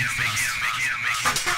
Make it, make it, make it,